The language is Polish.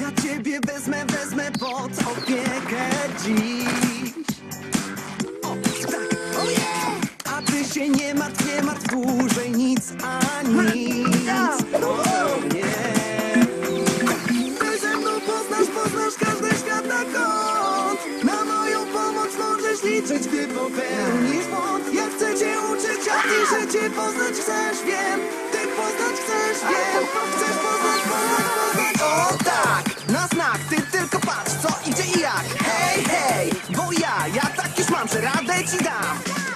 Ja ciebie wezmę, wezmę pod opiekę dziś. O, tak, o! A ty się nie martw, nie martw dłużej nic a liczyć, gdy popełnisz błąd. Ja chcę cię uczyć, a ty, że cię poznać chcesz, wiem. Ty poznać chcesz, wiem. Chcesz poznać, poznać, poznać. O tak, na znak, ty tylko patrz, co idzie i jak. Hej, hej, bo ja, ja tak już mam, że radę ci dam.